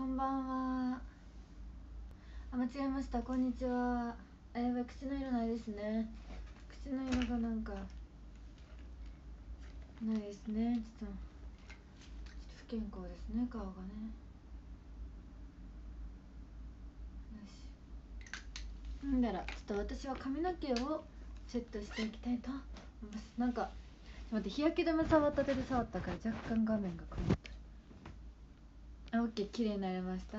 こんばんは。あ間違えました。こんにちは。あやばい口の色ないですね。口の色がなんかないですね。ちょっとちょっと不健康ですね顔がね。よし。なんだらちょっと私は髪の毛をセットしていきたいと思います。なんか待って日焼け止め触った手で触ったから若干画面が曇ってあオッケー綺麗になりました？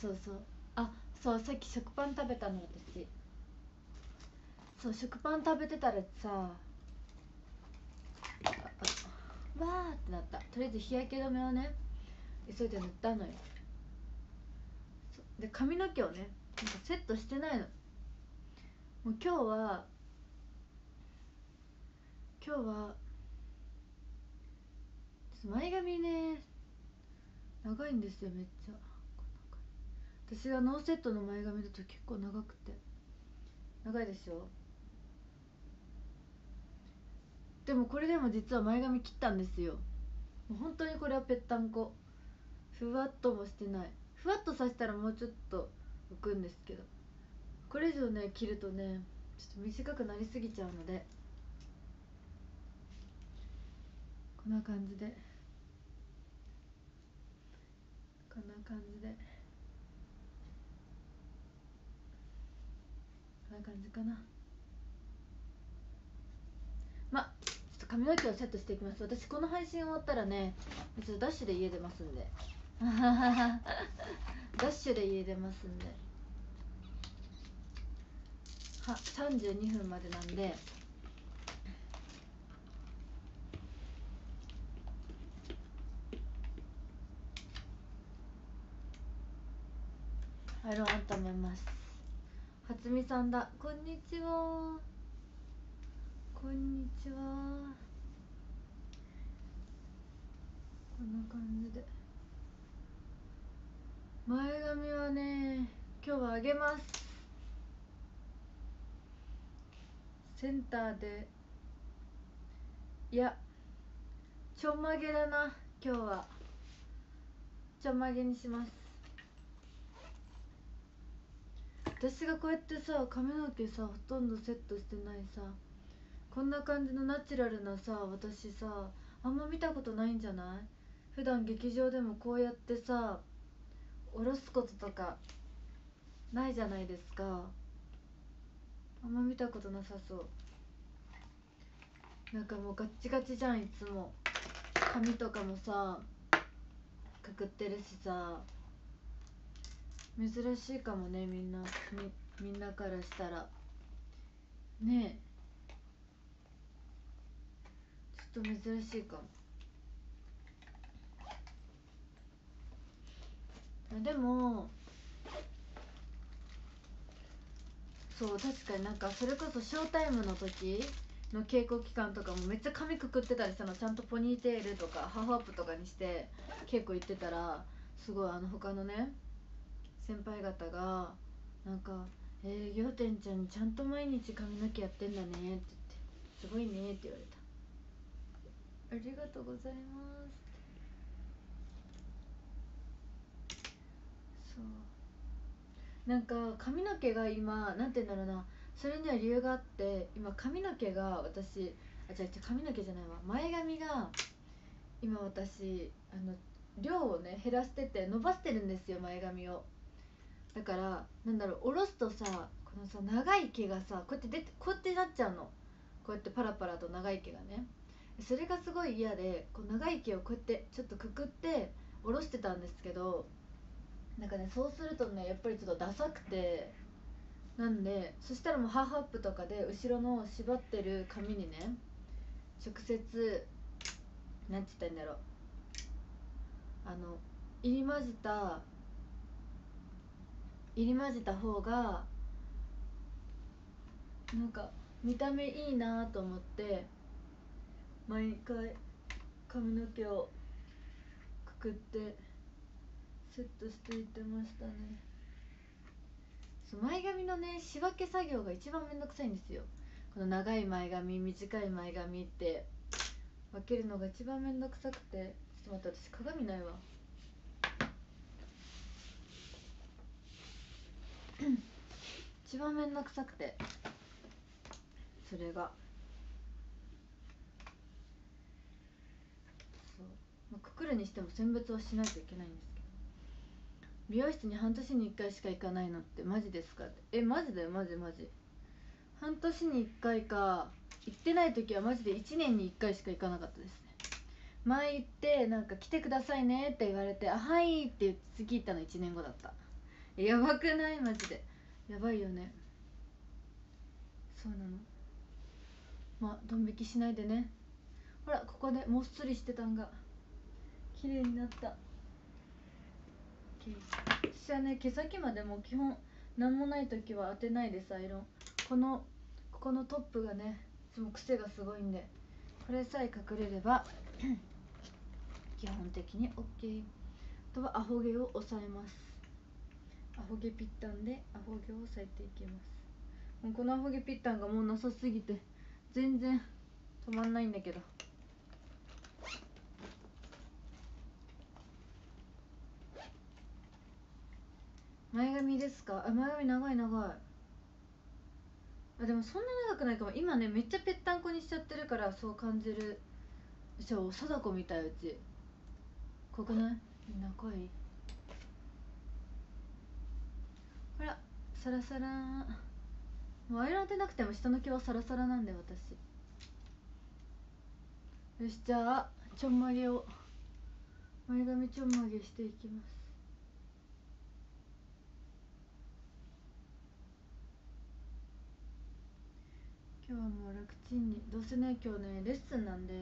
そうそうそう。あそうさっき食パン食べたの私。そう食パン食べてたらさああわーってなった。とりあえず日焼け止めをね急いで塗ったのよ。で髪の毛をねなんかセットしてないの。もう今日は今日は前髪ね長いんですよめっちゃ。私がノーセットの前髪だと結構長くて。長いでしょでもこれでも実は前髪切ったんですよ。もう本当にこれはぺったんこ。ふわっともしてない。ふわっとさせたらもうちょっと浮くんですけど。これ以上ね切るとねちょっと短くなりすぎちゃうので。こんな感じで。こんな感じで。こんな感じかな。まあちょっと髪の毛をセットしていきます。私この配信終わったらねちょっとダッシュで家出ますんで。ダッシュで家出ますんで。は32分までなんでアイロン温めます初見さんだ。こんにちは。こんにちは。こんな感じで。前髪はね今日はあげます。センターで。いやちょんまげだな今日は。ちょんまげにします。私がこうやってさ髪の毛さほとんどセットしてないさこんな感じのナチュラルなさ私さあんま見たことないんじゃない？普段劇場でもこうやってさ下ろすこととかないじゃないですか。あんま見たことなさそう。なんかもうガッチガチじゃんいつも。髪とかもさくくってるしさ。珍しいかもねみんな。みみんなからしたら。ねえ。ちょっと珍しいかも。あでもそう確かになんかそれこそショータイムの時の稽古期間とかもめっちゃ髪くくってたりしたの。ちゃんとポニーテールとかハーフアップとかにして稽古行ってたらすごいあの他のね先輩方がなんか「えー、仰天ちゃんちゃんと毎日髪の毛やってんだね」って言って「すごいね」って言われた「ありがとうございます」そう。なんか髪の毛が今なんて言うんだろうな。それには理由があって今髪の毛が私あ違う違う髪の毛じゃないわ。前髪が今私あの量をね減らしてて伸ばしてるんですよ前髪をだからなんだろう下ろすとさこのさ長い毛がさこうやって出てこうやってなっちゃうの。こうやってパラパラと長い毛がね。それがすごい嫌でこう長い毛をこうやってちょっとくくって下ろしてたんですけどなんかねそうするとねやっぱりちょっとダサくて。なんでそしたらもうハーフアップとかで後ろの縛ってる髪にね直接なんて言ったらいいんだろう。あの入り混じった入り混じった方がなんか見た目いいなと思って毎回髪の毛をくくってセットしていってましたね。そう前髪のね仕分け作業が一番めんどくさいんですよ。この長い前髪短い前髪って分けるのが一番めんどくさくてちょっと待って私鏡ないわ。一番面倒くさくて。それが。そう、まあ、くくるにしても選別はしないといけないんですけど。美容室に半年に1回しか行かないのってマジですかって。えマジだよマジマジ。半年に1回か行ってない時はマジで1年に1回しか行かなかったですね。前行ってなんか来てくださいねって言われて「あはい」って言って次行ったの1年後だった。やばくない？マジで。やばいよね。そうなの。まあドン引きしないでね。ほらここでもっすりしてたんが。綺麗になった。私はね毛先までも基本何もない時は当てないですアイロン。このここのトップがねいつも癖がすごいんで。これさえ隠れれば 基本的に OK あとはアホ毛を抑えます。アホ毛ピッタンでアホ毛を抑えていきます。もうこのアホ毛ピッタンがもうなさすぎて全然止まんないんだけど。前髪ですか？あ前髪長い長い。あでもそんな長くないかも。今ねめっちゃぺったんこにしちゃってるからそう感じる。そう貞子みたいうち濃くない？みんな濃いほらサラサラ。もうアイロン当てなくても下の毛はサラサラなんで私。よしじゃあちょんまげを。前髪ちょんまげしていきます。今日はもう楽ちんにどうせね今日ねレッスンなんで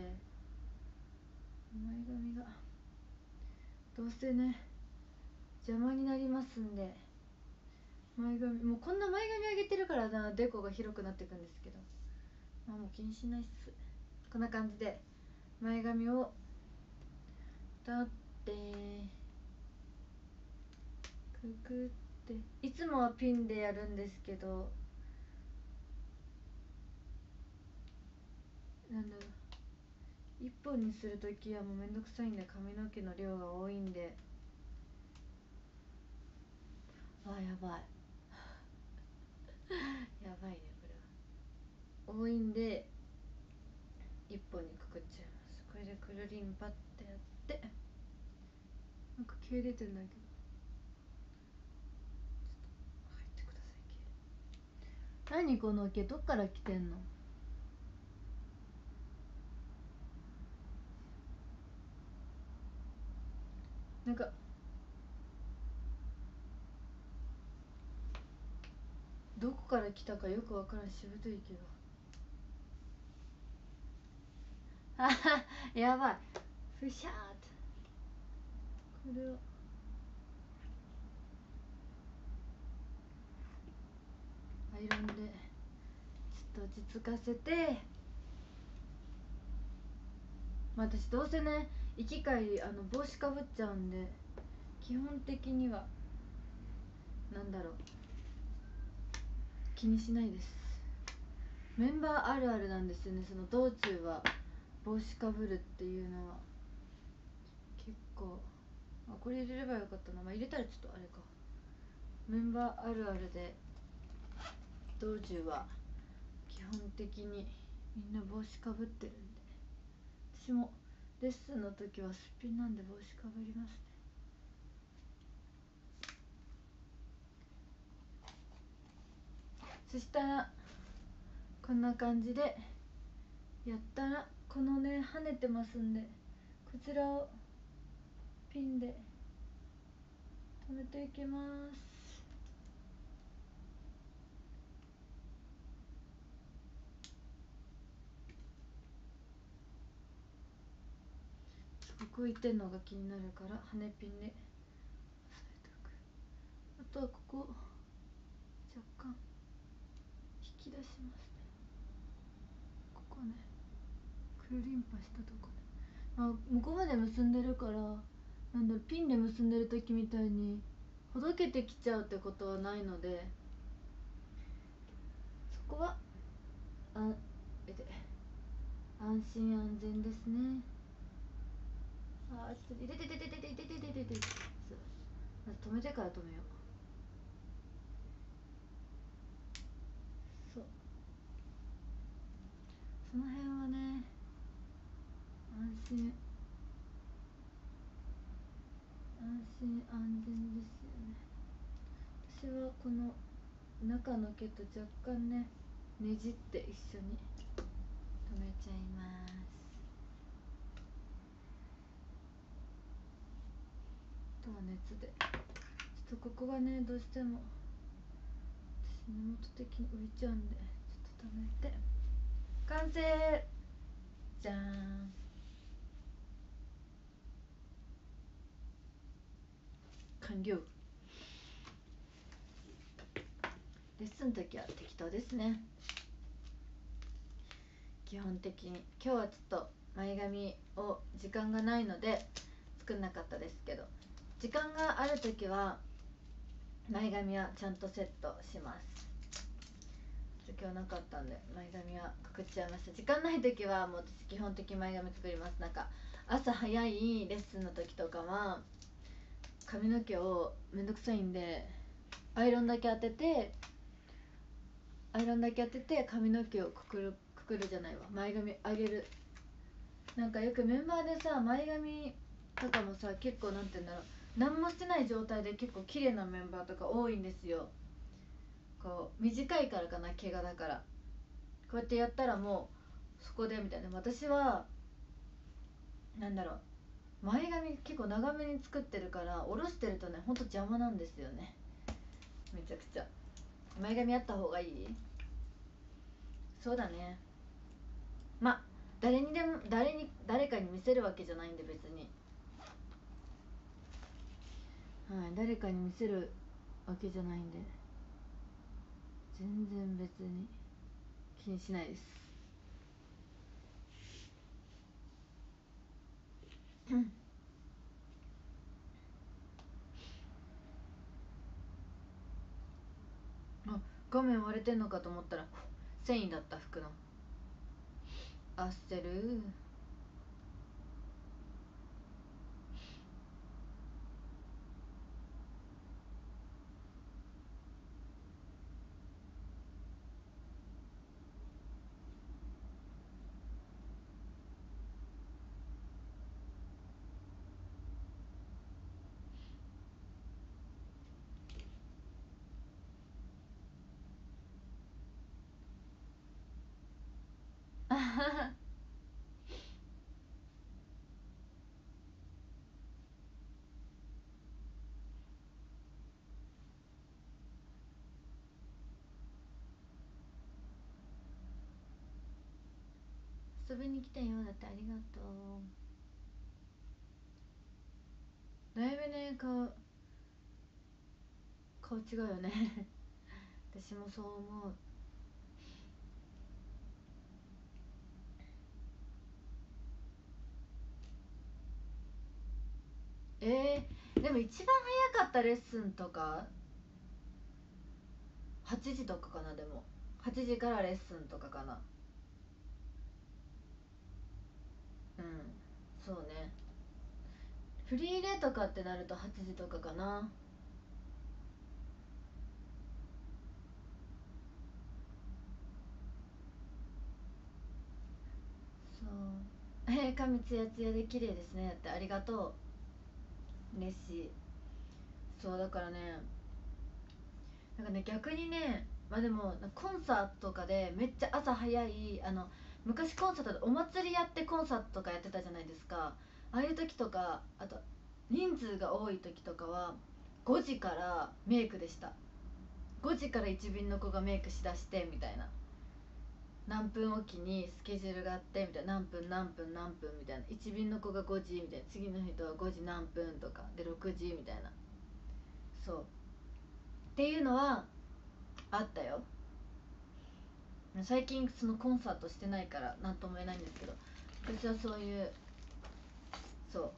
前髪がどうせね邪魔になりますんで。前髪もうこんな前髪上げてるからなデコが広くなっていくんですけど。まあもう気にしないっす。こんな感じで前髪を立ってくくっていつもはピンでやるんですけどなんだろう。一本にする時はもうめんどくさいんで髪の毛の量が多いんで。あやばい やばいねこれは。多いんで一本にくくっちゃいます。これでくるりんぱってやって。なんか毛出てんだけど。ちょっと入ってください毛何この毛どっから来てんの？なんかどこから来たかよくわからんしぶといけど。あやばい。ふしゃーってこれをアイロンでちょっと落ち着かせて。私どうせね行き帰りあの帽子かぶっちゃうんで基本的にはなんだろう。気にしないです。メンバーあるあるなんですよね。その道中は帽子かぶるっていうのは。結構。あこれ入れればよかったな。まあ入れたらちょっとあれか。メンバーあるあるで道中は。基本的にみんな帽子かぶってるんで。私もレッスンの時はすっぴんなんで帽子かぶりますそしたらこんな感じでやったらこのね跳ねてますんでこちらをピンで留めていきます。ここ浮いてんのが気になるから羽ピンで押さえておく。あとはここ若干。き出しますね。ここね。クルリンパしたとこね。あ向こうまで結んでるからなんだろピンで結んでる時みたいにほどけてきちゃうってことはないので。そこはあえで安心安全ですね。あちょっと痛ててててててて。てててて止めてから止めよう。その辺はね安心。安心安全ですよね。私はこの中の毛と若干ねねじって一緒に止めちゃいます。あとは熱で。ちょっとここがねどうしても私根元的に浮いちゃうんでちょっと止めて。完成じゃーん。完了。レッスンの時は適当ですね。基本的に今日はちょっと前髪を時間がないので作んなかったですけど時間がある時は前髪はちゃんとセットします。今日なかったんで前髪はくくっちゃいました。時間ない時はもう私基本的に前髪作ります。なんか朝早いレッスンの時とかは髪の毛をめんどくさいんでアイロンだけ当ててアイロンだけ当てて髪の毛をくくるくくるじゃないわ。前髪上げる。なんかよくメンバーでさ前髪とかもさ結構なんて言うんだろう。何もしてない状態で結構綺麗なメンバーとか多いんですよ。こう短いからかな怪我だから。こうやってやったらもうそこでみたいな。私はなんだろう。前髪結構長めに作ってるから下ろしてるとねほんと邪魔なんですよね。めちゃくちゃ。前髪あった方がいい？そうだね。まあ誰にでも誰に誰かに見せるわけじゃないんで別に。はい誰かに見せるわけじゃないんで。全然別に気にしないです。あ画面割れてんのかと思ったら繊維だった服の。焦るはは遊びに来たようだってありがとう。だいぶね顔顔違うよね。私もそう思う。えー、でも一番早かったレッスンとか？8時とかかなでも。8時からレッスンとかかな。うん。そうね。フリーレとかってなると8時とかかな。そう。えー、髪ツヤツヤで綺麗ですね。ってありがとう。嬉しい。そうだからね。なんかね逆にねまあでもコンサートとかでめっちゃ朝早いあの昔コンサートでお祭りやってコンサートとかやってたじゃないですか。ああいう時とかあと人数が多い時とかは5時からメイクでした。5時から1便の子がメイクしだしてみたいな。何分おきにスケジュールがあってみたいな。何分何分何分みたいな。1便の子が5時みたいな。次の人は5時何分とかで6時みたいな。そう。っていうのはあったよ。最近そのコンサートしてないから何とも言えないんですけど私はそういうそう。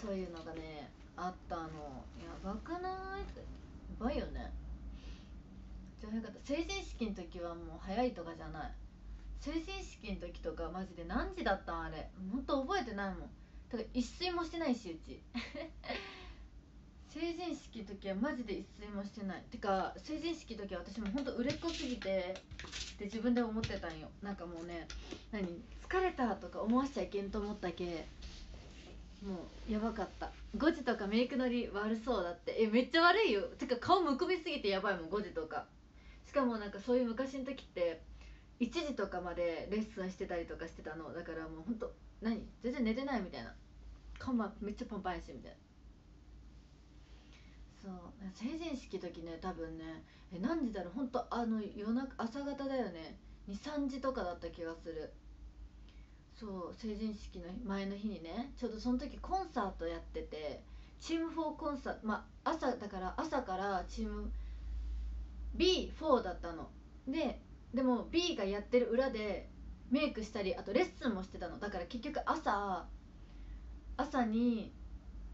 そういうのがねあったの。やばくない？やばいよね。じゃ早かった。成人式の時はもう早いとかじゃない。成人式の時とかマジで何時だったん？あれ。ほんと覚えてないもん。だから一睡もしてないしうち。成人式の時はマジで一睡もしてない。てか成人式の時は私もほんと売れっ子すぎてって自分で思ってたんよ。なんかもうね何疲れたとか思わせちゃいけんと思ったけもうやばかった。5時とかメイクのり悪そうだって。えめっちゃ悪いよ。てか顔むくみすぎてやばいもん5時とか。しかもなんかそういう昔の時って1時とかまでレッスンしてたりとかしてたの。だからもうほんと何全然寝てないみたいな。顔めっちゃパンパンやしみたいな。そう成人式時ね多分ねえ何時だろうほんとあの夜中朝方だよね23時とかだった気がする。そう成人式の前の日にねちょうどその時コンサートやっててチーム4コンサートまあ朝だから朝からチーム B4 だったの。ででも B がやってる裏でメイクしたりあとレッスンもしてたの。だから結局朝朝に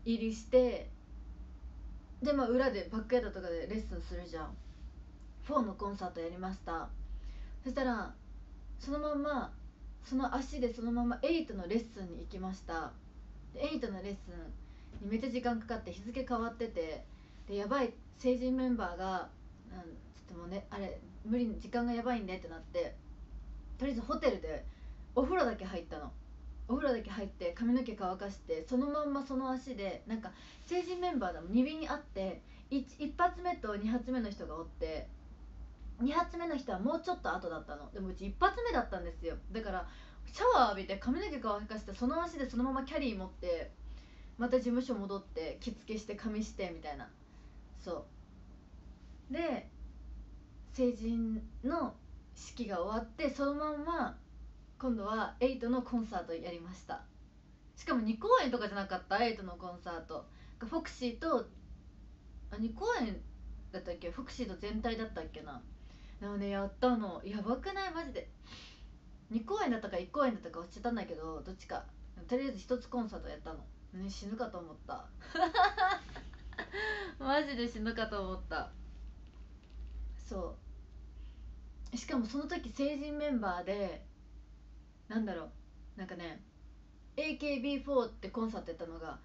入りしてでまあ裏でバックヤードとかでレッスンするじゃん。4のコンサートやりました。そしたらそのままその足でそのまま8のレッスンに行きました。で8のレッスンにめっちゃ時間かかって日付変わっててでやばい成人メンバーが、うん、ちょっともうねあれ無理時間がやばいんでってなってとりあえずホテルでお風呂だけ入ったの。お風呂だけ入って髪の毛乾かしてそのまんまその足でなんか成人メンバーでも2便にあって 1, 1発目と2発目の人がおって2発目の人はもうちょっと後だったの。でもうち1発目だったんですよ。だからシャワー浴びて髪の毛乾かしてその足でそのままキャリー持ってまた事務所戻って着付けして髪してみたいな。そう。で成人の式が終わってそのまんま今度は8のコンサートやりました。しかも2公演とかじゃなかった8のコンサート。フォクシーとあ2公演だったっけ？フォクシーと全体だったっけな？でもねやったの。やばくない？マジで。2公演だったか1公演だったか忘れたんだけどどっちか。とりあえず1つコンサートやったの。ね死ぬかと思った。マジで死ぬかと思った。そう。しかもその時成人メンバーでなんだろう。なんかね AKB4 ってコンサートやったのが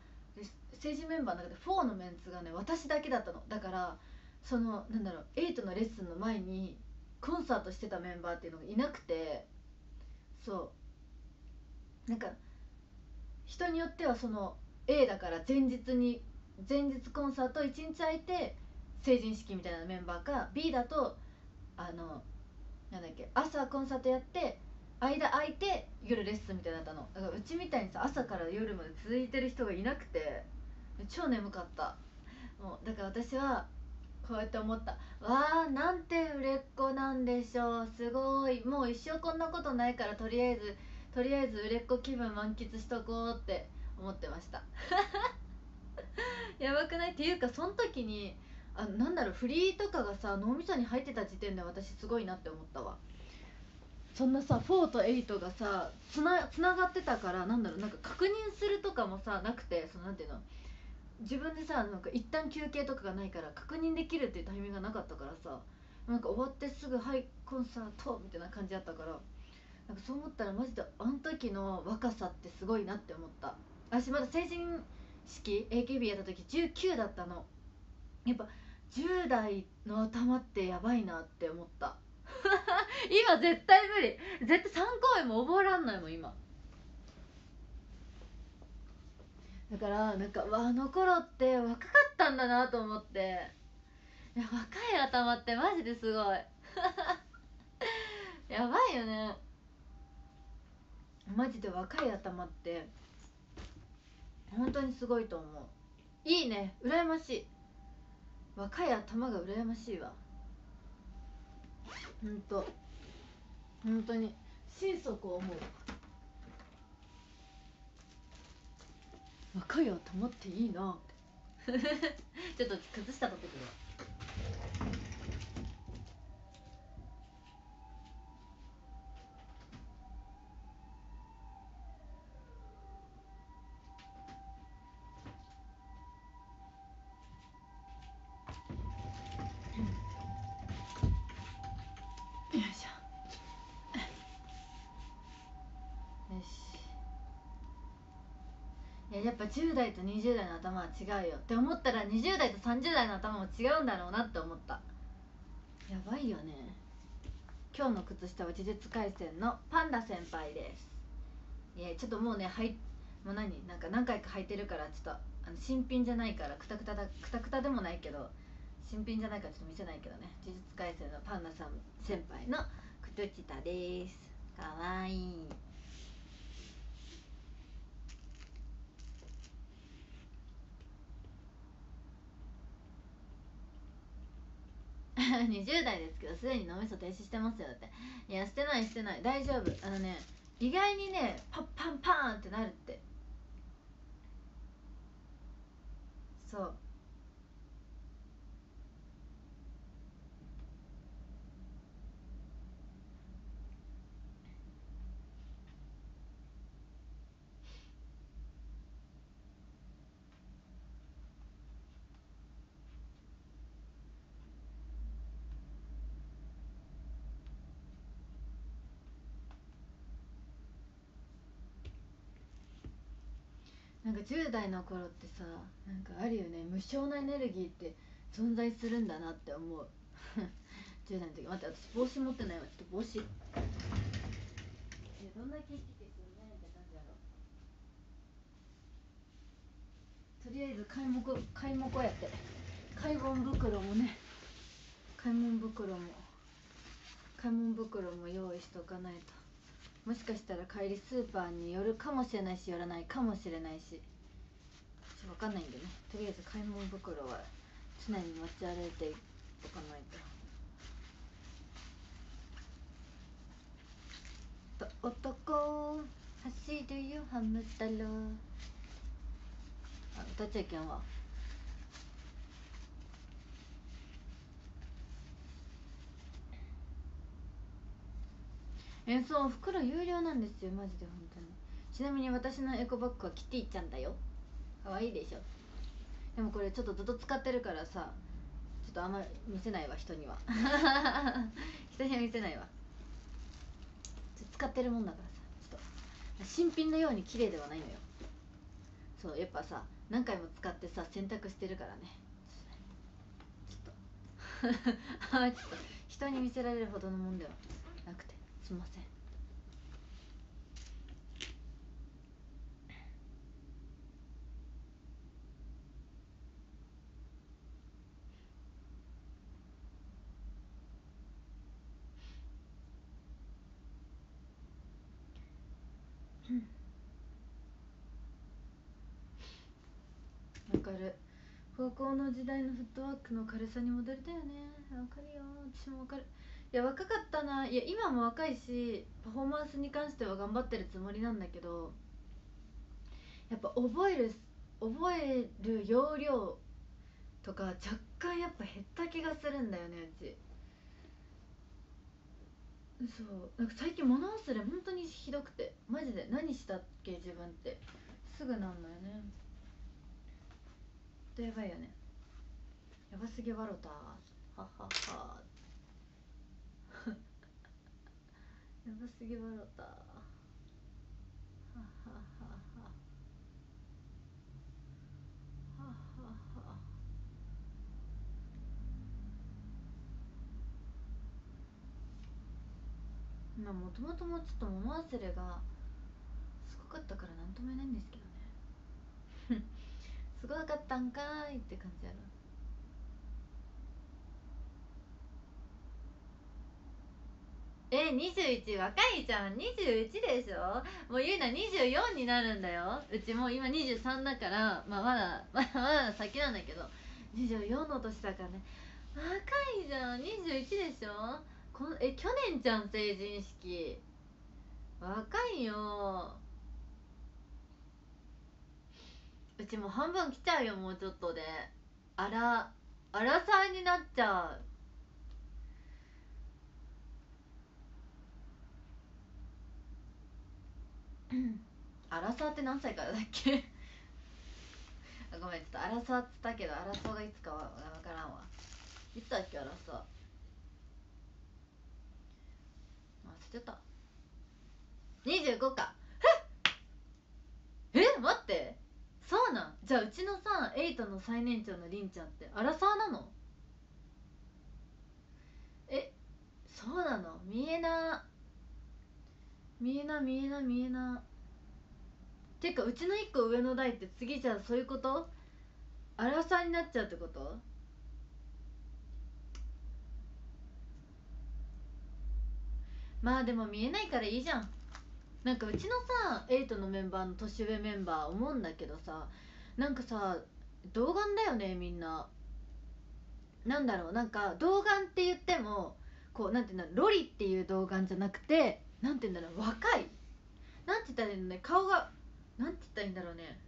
成人メンバーの中で4のメンツがね私だけだったの。だからそのなんだろう8のレッスンの前にコンサートしてたメンバーっていうのがいなくてそう。なんか人によってはその A だから前日に前日コンサート1日空いて成人式みたいなメンバーか B だとあのなんだっけ朝コンサートやって間空いて夜レッスンみたいになったの。だからうちみたいにさ朝から夜まで続いてる人がいなくて超眠かった。もうだから私はこうやって思った。わあなんて売れっ子なんでしょう。すごい。もう一生こんなことないからとりあえずとりあえず売れっ子気分満喫しとこうって思ってました。やばくない？っていうかその時にあなんだろうフリーとかがさ脳みそに入ってた時点で私すごいなって思ったわ。そんなさ4と8がさつなつながってたからなんだろうなんか確認するとかもさなくてそのなんていうの自分でさなんか一旦休憩とかがないから確認できるっていうタイミングがなかったからさなんか終わってすぐ「はいコンサート」みたいな感じだったからなんかそう思ったらマジであの時の若さってすごいなって思った。私まだ成人式 AKB やった時19だったの。やっぱ10代の頭ってやばいなって思った。今絶対無理。絶対3公演も覚えらんないもん今。だからなんかあの頃って若かったんだなと思って。いや若い頭ってマジですごい。やばいよね。マジで若い頭って。本当にすごいと思う。いいね。羨ましい。若い頭が羨ましいわ。ほんと。本当に。心底思う。若い頭っていいなって。ちょっと崩したとってくるわやっぱ10代と20代の頭は違うよ。って思ったら20代と30代の頭も違うんだろうなって思った。やばいよね。今日の靴下は呪術廻戦のパンダ先輩です。いやちょっともうねはいもう何？なんか何回か履いてるからちょっとあの新品じゃないからくたくただくたくたでもないけど新品じゃないからちょっと見せないけどね。呪術廻戦のパンダさん先輩の靴下です。かわいい。20代ですけどすでに脳みそ停止してますよって。いやしてないしてない。大丈夫。あのね意外にねパッパンパーンってなるって。そう。なんか10代の頃ってさなんかあるよね。無償なエネルギーって存在するんだなって思う。10代の時。待って私帽子持ってないわ。ちょっと帽子。どんだけ生きてくんねって感じやろ。とりあえず買い物買い物やって。買い物袋もね。買い物袋も買い物袋も用意しとかないともしかしたら帰りスーパーに寄るかもしれないし寄らないかもしれないし。ちょ分かんないんでね。とりあえず買い物袋は常に持ち歩いておかないとと。男走るよハム太郎。あ歌っちゃいけんわ。えそう袋有料なんですよマジで本当に。ちなみに私のエコバッグはキティちゃんだよ。可愛いでしょ。でもこれちょっとずっと使ってるからさちょっとあんまり見せないわ人には。人には見せないわ。使ってるもんだからさちょっと。新品のように綺麗ではないのよ。そうやっぱさ何回も使ってさ洗濯してるからね。ちょっと。あちょっと。人に見せられるほどのもんではなくて。すいません。わかる。高校の時代のフットワークの軽さに戻りたいよね。わかるよ。私もわかる。いや若かったな。いや今も若いしパフォーマンスに関しては頑張ってるつもりなんだけどやっぱ覚える覚える要領とか若干やっぱ減った気がするんだよねうち。そう。なんか最近物忘れ本当にひどくて。マジで。何したっけ自分って。すぐなんのよね。とやばいよね。やばすぎわろた。ははは。やばすぎわろた。ははははは。はまあもともともちょっと物忘れがすごかったからなんとも言えないんですけどね。すごかったんかーいって感じやろ。え21若いじゃん21でしょ？もうゆうな24になるんだよ。うちもう今23だからまあまだまだまだ先なんだけど。24の年だからね。若いじゃん21でしょ？このえ去年じゃん成人式。若いよ。うちもう半分来ちゃうよもうちょっとで。あらあらさんになっちゃう。アラサーって何歳からだっけ？あごめんちょっとアラサーっつったけどアラサーがいつかは分からんわ。いつだっけアラサー忘れた。25か。え？え？待って。そうなん？じゃあうちのさエイトの最年長のりんちゃんってアラサーなの？え？そうなの？見えな見えな見えな見えな。てかうちの1個上の代って次じゃあそういうこと？アラサーになっちゃうってこと？まあでも見えないからいいじゃん。なんかうちのさエイトのメンバーの年上メンバー思うんだけどさなんかさ童顔だよねみんな。なんだろうなんか童顔って言ってもこうなんていうんだろうロリっていう童顔じゃなくてなんていうんだろう若い。なんて言ったらいいのね顔がなんて言ったらいいんだろうね。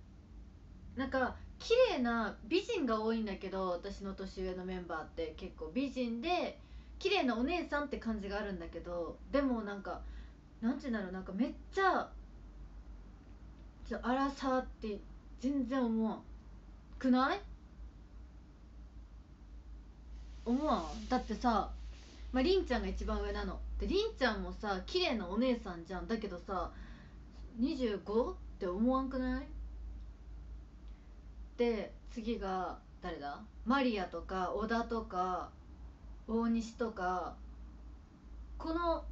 なんか綺麗な美人が多いんだけど私の年上のメンバーって結構。美人で綺麗なお姉さんって感じがあるんだけどでもなんかなんて言うんだろうなんかめっちゃちょアラサーって全然思わんくない？思わん？だってさまあ、りんちゃんが一番上なの。でりんちゃんもさ綺麗なお姉さんじゃん。だけどさ 25? って思わんくない？で次が誰だ？マリアとか小田とか大西とかこの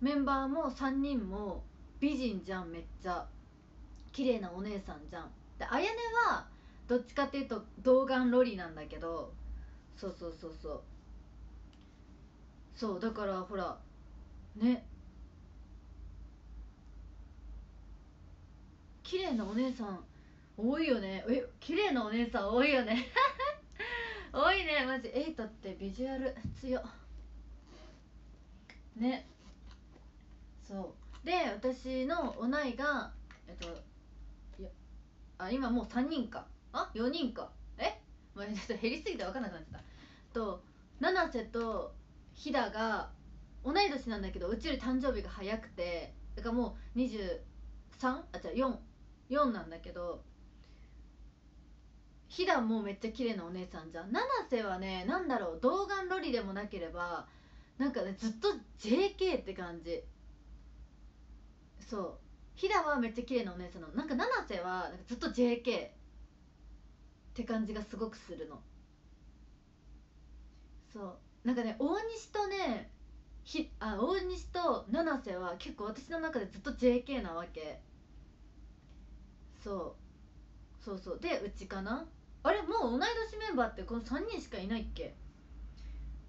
メンバーも3人も美人じゃんめっちゃ。綺麗なお姉さんじゃん。であやねはどっちかっていうと童顔ロリなんだけどそうそうそうそう。そうだからほらね。綺麗なお姉さん多いよね。え綺麗なお姉さん多いよね。多いねマジ。エイトってビジュアル強。ね。そう。で私のおないがえっといやあ今もう3人か。あ4人か。え？もうちょっと減りすぎて分かんなくなっちゃった。と七瀬と飛騨が同い年なんだけどうちより誕生日が早くてだからもう23あ違う44なんだけど飛騨もめっちゃ綺麗なお姉さんじゃん。七瀬はねなんだろう童顔ロリでもなければなんかねずっと JK って感じ。そう。飛騨はめっちゃ綺麗なお姉さんの。なんか七瀬はなんかずっと JK って感じがすごくするの。そう。なんかね大西とねひあ大西と七瀬は結構私の中でずっと JK なわけ。そう。そうそう。でうちかな？あれ？もう同い年メンバーってこの3人しかいないっけ？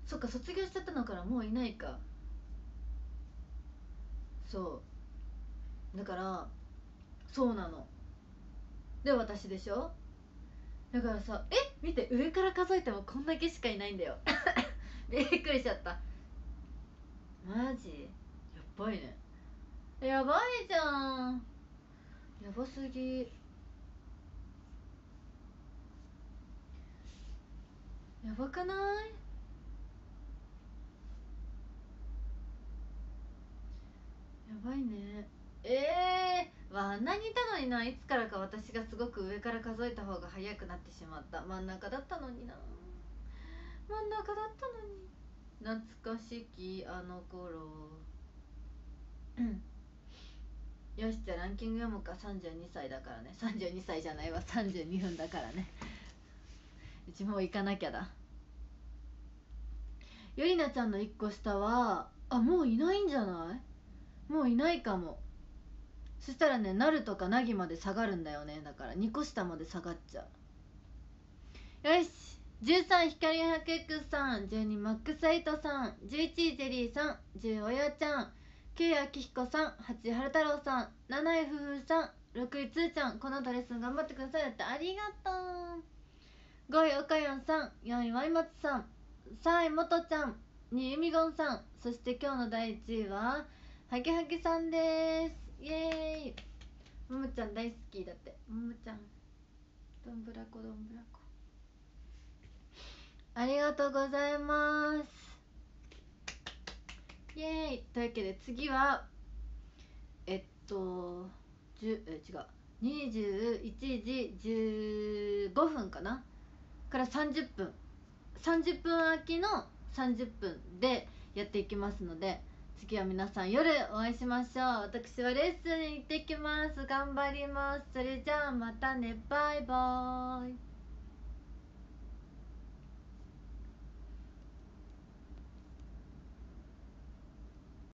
そっか卒業しちゃったのからもういないか。そう。だからそうなの。で私でしょ？だからさえ？見て上から数えてもこんだけしかいないんだよ。びっくりしちゃった。マジ？やばいね。やばいじゃん。やばすぎ。やばくない？やばいね。ええー、わあんなにいたのにな。いつからか私がすごく上から数えた方が早くなってしまった。真ん中だったのにな。真ん中だったのに。懐かしきあの頃。よしじゃあランキング読むか。32歳だからね。32歳じゃないわ。32分だからね。うちもう行かなきゃだ。ゆりなちゃんの1個下はあもういないんじゃない？もういないかも。そしたらねなるとかなぎまで下がるんだよね。だから2個下まで下がっちゃう。よし13光ハク X さん12マックスエイトさん11ジェリーさん10おやちゃん9あきひこさん8はる太郎さん7いふふさん6いつーちゃんこの後レス頑張ってください。だってありがとう。5位おかよんさん4位わいまつさん3位もとちゃん2位ゆみごんさんそして今日の第1位ははきはきさんです。イエーイ。ももちゃん大好きだって。ももちゃん。どんぶらこどんぶらこ。ありがとうございます。イエーイ。というわけで次はえっと10え違う。21時15分かな？から30分。30分空きの30分でやっていきますので次は皆さん夜お会いしましょう。私はレッスンに行ってきます。頑張ります。それじゃあまたね。バイバーイ。